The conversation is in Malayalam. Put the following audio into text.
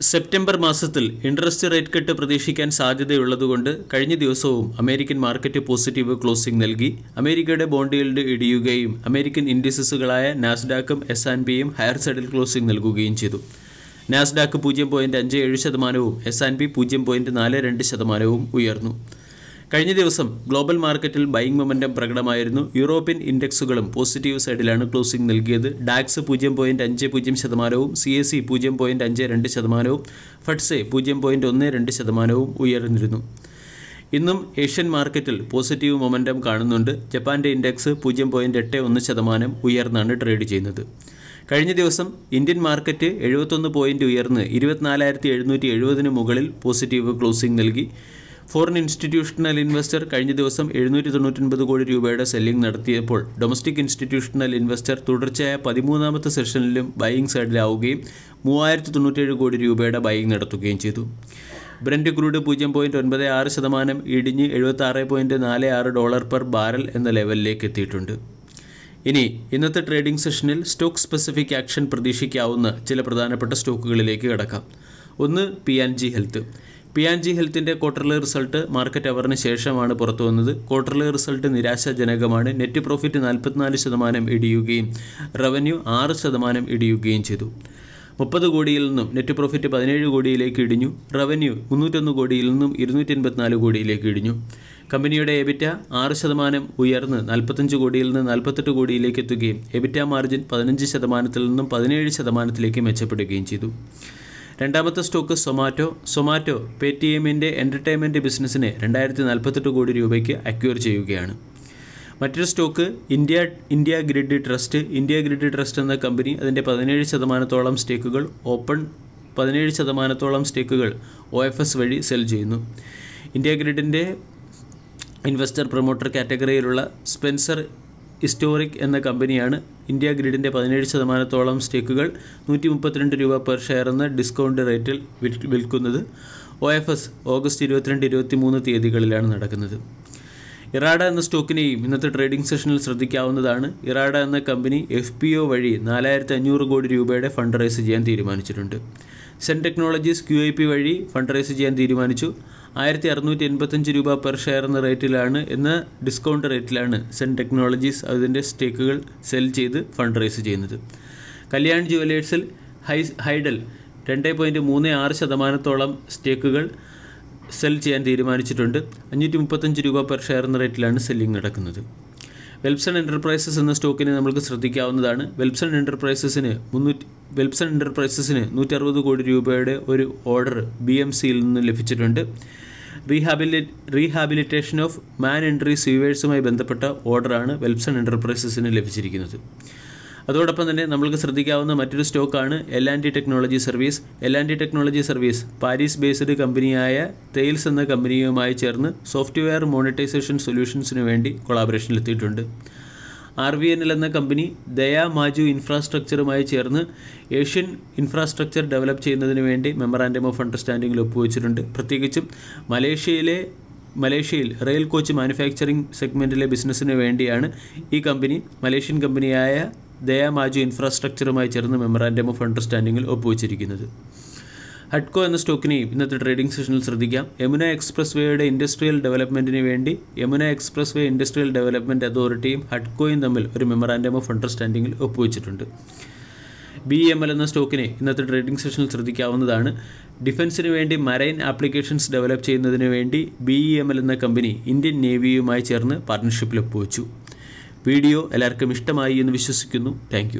സെപ്റ്റംബർ മാസത്തിൽ ഇൻട്രസ്റ്റ് റേറ്റ് കട്ട് പ്രതീക്ഷിക്കാൻ സാധ്യതയുള്ളതുകൊണ്ട് കഴിഞ്ഞ ദിവസവും അമേരിക്കൻ മാർക്കറ്റ് പോസിറ്റീവ് ക്ലോസിംഗ് നൽകി. അമേരിക്കയുടെ ബോണ്ട് ഇടിയുകയും അമേരിക്കൻ ഇൻഡിസസുകളായ നാസ്ഡാക്കും എസ് ആൻഡ് പിയും ഹയർ സൈഡിൽ ക്ലോസിംഗ് നൽകുകയും ചെയ്തു. നാസ്ഡാക്ക് പൂജ്യം പോയിന്റ് അഞ്ച് ഏഴ് ശതമാനവും എസ് ആൻഡ് പി പൂജ്യം പോയിന്റ് നാല് രണ്ട് ശതമാനവും ഉയർന്നു. കഴിഞ്ഞ ദിവസം ഗ്ലോബൽ മാർക്കറ്റിൽ ബൈങ് മൊമെന്റം പ്രകടമായിരുന്നു. യൂറോപ്യൻ ഇൻഡെക്സുകളും പോസിറ്റീവ് സൈഡിലാണ് ക്ലോസിംഗ് നൽകിയത്. ഡാക്സ് പൂജ്യം പോയിന്റ് അഞ്ച് പൂജ്യം ശതമാനവും സി എസ് സി പൂജ്യം പോയിന്റ് അഞ്ച് രണ്ട് ശതമാനവും ഫഡ്സെ പൂജ്യം പോയിന്റ് ഒന്ന് രണ്ട് ശതമാനവും ഉയർന്നിരുന്നു. ഇന്നും ഏഷ്യൻ മാർക്കറ്റിൽ പോസിറ്റീവ് മൊമെന്റം കാണുന്നുണ്ട്. ജപ്പാന്റെ ഇൻഡെക്സ് പൂജ്യം പോയിന്റ് എട്ട് ഒന്ന് ശതമാനം ഉയർന്നാണ് ട്രേഡ് ചെയ്യുന്നത്. കഴിഞ്ഞ ദിവസം ഇന്ത്യൻ മാർക്കറ്റ് എഴുപത്തൊന്ന് പോയിന്റ് ഉയർന്ന് ഇരുപത്തിനാലായിരത്തി എഴുന്നൂറ്റി എഴുപതിന് മുകളിൽ പോസിറ്റീവ് ക്ലോസിംഗ് നൽകി. ഫോറിൻ ഇൻസ്റ്റിറ്റ്യൂഷണൽ ഇൻവെസ്റ്റർ കഴിഞ്ഞ ദിവസം എഴുന്നൂറ്റി തൊണ്ണൂറ്റൊൻപത് കോടി രൂപയുടെ സെല്ലിംഗ് നടത്തിയപ്പോൾ ഡൊമസ്റ്റിക് ഇൻസ്റ്റിറ്റ്യൂഷണൽ ഇൻവെസ്റ്റർ തുടർച്ചയായ പതിമൂന്നാമത്തെ സെഷനിലും ബൈയിങ് സൈഡിലാവുകയും മൂവായിരത്തി തൊണ്ണൂറ്റേഴ് കോടി രൂപയുടെ ബൈയിങ് നടത്തുകയും ചെയ്തു. ബ്രൻഡ് ക്രൂഡ് പൂജ്യം പോയിന്റ് ഒൻപത് ആറ് ശതമാനം ഇടിഞ്ഞ് എഴുപത്തി ആറ് പോയിന്റ് നാല് ആറ് ഡോളർ പെർ ബാരൽ എന്ന ലെവലിലേക്ക് എത്തിയിട്ടുണ്ട്. ഇനി ഇന്നത്തെ ട്രേഡിംഗ് സെഷനിൽ സ്റ്റോക്ക് സ്പെസിഫിക് ആക്ഷൻ പ്രതീക്ഷിക്കാവുന്ന ചില പ്രധാനപ്പെട്ട സ്റ്റോക്കുകളിലേക്ക് കടക്കാം. ഒന്ന് P and G health P and G ഹെൽത്തിന്റെ ക്വാർട്ടർലി റിസൾട്ട് മാർക്കറ്റ് അവറിന് ശേഷമാണ് പുറത്തു വന്നത് ക്വാർട്ടർലി റിസൾട്ട് നിരാശാജനകമാണ്. നെറ്റ് പ്രോഫിറ്റ് നാൽപ്പത്തിനാല് ശതമാനം ഇടിയുകയും റവന്യൂ ആറ് ശതമാനം ഇടിയുകയും ചെയ്തു. മുപ്പത് കോടിയിൽ നിന്നും നെറ്റ് പ്രോഫിറ്റ് പതിനേഴ് കോടിയിലേക്ക് ഇടിഞ്ഞു. റവന്യൂ മുന്നൂറ്റൊന്ന് കോടിയിൽ നിന്നും ഇരുന്നൂറ്റി എൺപത്തിനാല് കോടിയിലേക്ക് ഇടിഞ്ഞു. കമ്പനിയുടെ എബിറ്റ ആറ് ശതമാനം ഉയർന്ന് നാൽപ്പത്തഞ്ച് കോടിയിൽ നിന്ന് നാൽപ്പത്തെട്ട് കോടിയിലേക്ക് എത്തുകയും എബിറ്റ മാർജിൻ പതിനഞ്ച് ശതമാനത്തിൽ നിന്നും പതിനേഴ് ശതമാനത്തിലേക്ക് മെച്ചപ്പെടുകയും ചെയ്തു. രണ്ടാമത്തെ സ്റ്റോക്ക് സൊമാറ്റോ സൊമാറ്റോ പേ ടി എമ്മിന്റെ എന്റർടൈൻമെന്റ് ബിസിനസ്സിനെ രണ്ടായിരത്തി നാൽപ്പത്തെട്ട് കോടി രൂപയ്ക്ക് അക്യൂർ ചെയ്യുകയാണ്. മറ്റൊരു stock India India grid trust India grid trust എന്ന കമ്പനി അതിന്റെ പതിനേഴ് ശതമാനത്തോളം സ്റ്റേക്കുകൾ ഓപ്പൺ പതിനേഴ് ശതമാനത്തോളം സ്റ്റേക്കുകൾ ഒ എഫ് എസ് വഴി സെൽ ചെയ്യുന്നു. ഇന്ത്യ ഗ്രിഡിന്റെ ഇൻവെസ്റ്റർ പ്രൊമോട്ടർ കാറ്റഗറിയിലുള്ള സ്പെൻസർ ഹിസ്റ്റോറിക് എന്ന കമ്പനിയാണ് ഇന്ത്യ ഗ്രിഡിന്റെ പതിനേഴ് ശതമാനത്തോളം സ്റ്റേക്കുകൾ നൂറ്റി മുപ്പത്തിരണ്ട് രൂപ പെർ ഷെയർ എന്ന ഡിസ്കൗണ്ട് റേറ്റിൽ വിൽക്കുന്നത് ഒ എഫ് എസ് ഓഗസ്റ്റ് ഇരുപത്തിരണ്ട് ഇരുപത്തി മൂന്ന് തീയതികളിലാണ് നടക്കുന്നത്. ഇറാഡ എന്ന സ്റ്റോക്കിനെയും ഇന്നത്തെ ട്രേഡിംഗ് സെഷനിൽ ശ്രദ്ധിക്കാവുന്നതാണ്. ഇറാഡ എന്ന കമ്പനി എഫ് പി ഒ വഴി നാലായിരത്തി അഞ്ഞൂറ് കോടി രൂപയുടെ ഫണ്ട് റൈസ് ചെയ്യാൻ തീരുമാനിച്ചിട്ടുണ്ട്. Zen technologies Q I P വഴി ഫണ്ട് റൈസ് ചെയ്യാൻ തീരുമാനിച്ചു. ആയിരത്തി അറുന്നൂറ്റി എൺപത്തഞ്ച് രൂപ പെർ ഷെയർ എന്ന റേറ്റിലാണ് എന്ന ഡിസ്കൗണ്ട് റേറ്റിലാണ് സെൻ ടെക്നോളജീസ് അതിന്റെ സ്റ്റേക്കുകൾ സെൽ ചെയ്ത് ഫണ്ട് റൈസ് ചെയ്യുന്നത്. കല്യാൺ ജുവലേഴ്സിൽ ഹൈ ഹൈഡൽ രണ്ട് പോയിന്റ് മൂന്ന് ആറ് ശതമാനത്തോളം സ്റ്റേക്കുകൾ സെൽ ചെയ്യാൻ തീരുമാനിച്ചിട്ടുണ്ട്. അഞ്ഞൂറ്റി മുപ്പത്തഞ്ച് രൂപ പെർ ഷെയർ എന്ന റേറ്റിലാണ് സെല്ലിംഗ് നടക്കുന്നത്. വെൽപ്സൺ എന്റർപ്രൈസസ് എന്ന സ്റ്റോക്കിനെ നമുക്ക് ശ്രദ്ധിക്കാവുന്നതാണ്. വെൽപ്സൺ എന്റർപ്രൈസസിന് മുന്നൂറ്റി വെൽപ്സൺ എന്റർപ്രൈസസിന് നൂറ്ററുപത് കോടി രൂപയുടെ ഒരു ഓർഡർ ബി എം സിയിൽ നിന്ന് ലഭിച്ചിട്ടുണ്ട്. റീഹാബിലി റീഹാബിലിറ്റേഷൻ ഓഫ് മാൻ എൻട്രി സീവേഴ്സുമായി ബന്ധപ്പെട്ട ഓർഡറാണ് വെൽപ്സൺ എന്റർപ്രൈസസിന് ലഭിച്ചിരിക്കുന്നത്. അതോടൊപ്പം തന്നെ നമ്മൾക്ക് ശ്രദ്ധിക്കാവുന്ന മറ്റൊരു സ്റ്റോക്കാണ് L and T technology service L and T technology service Paris based കമ്പനിയായ തെയിൽസ് എന്ന കമ്പനിയുമായി ചേർന്ന് സോഫ്റ്റ്വെയർ മോണിറ്റൈസേഷൻ സൊല്യൂഷൻസിന് വേണ്ടി കൊളാബറേഷനിലെത്തിയിട്ടുണ്ട് ആർ വി എൻ എൽ എന്ന കമ്പനി ദയാ മാജു ഇൻഫ്രാസ്ട്രക്ചറുമായി ചേർന്ന് ഏഷ്യൻ ഇൻഫ്രാസ്ട്രക്ചർ ഡെവലപ്പ് ചെയ്യുന്നതിന് വേണ്ടി മെമ്മറാൻഡം ഓഫ് അണ്ടർസ്റ്റാൻഡിംഗിൽ ഒപ്പുവെച്ചിട്ടുണ്ട്. പ്രത്യേകിച്ചും മലേഷ്യയിലെ മലേഷ്യയിൽ റെയിൽ കോച്ച് മാനുഫാക്ചറിംഗ് സെഗ്മെന്റിലെ ബിസിനസ്സിന് വേണ്ടിയാണ് ഈ കമ്പനി. മലേഷ്യൻ കമ്പനിയായ ദയാ മാജു ഇൻഫ്രാസ്ട്രക്ചറുമായി ചേർന്ന് മെമ്മറാൻഡം ഓഫ് അണ്ടർസ്റ്റാൻഡിങ്ങിൽ ഒപ്പുവെച്ചിരിക്കുന്നത്. ഹഡ്കോ എന്ന സ്റ്റോക്കിനെയും ഇന്നത്തെ ട്രേഡിംഗ് സെഷനിൽ ശ്രദ്ധിക്കാം. യമുന എക്സ്പ്രസ് വേയുടെ ഇൻഡസ്ട്രിയൽ ഡെവലപ്മെന്റിന് വേണ്ടി Yamuna express way industrial development അതോറിറ്റിയും ഹഡ്കോയും തമ്മിൽ ഒരു മെമ്മറാൻഡം ഓഫ് അണ്ടർസ്റ്റാൻഡിങ്ങിൽ ഒപ്പുവെച്ചിട്ടുണ്ട്. ബി എം എൽ എന്ന സ്റ്റോക്കിനെ ഇന്നത്തെ ട്രേഡിംഗ് സെഷനിൽ ശ്രദ്ധിക്കാവുന്നതാണ്. ഡിഫൻസിന് വേണ്ടി മറൈൻ ആപ്ലിക്കേഷൻസ് ഡെവലപ്പ് ചെയ്യുന്നതിന് വേണ്ടി ബി എം എൽ എന്ന കമ്പനി ഇന്ത്യൻ നേവിയുമായി ചേർന്ന് പാർട്ണർഷിപ്പിൽ ഒപ്പുവെച്ചു. വീഡിയോ എല്ലാവർക്കും ഇഷ്ടമായി എന്ന് വിശ്വസിക്കുന്നു. താങ്ക്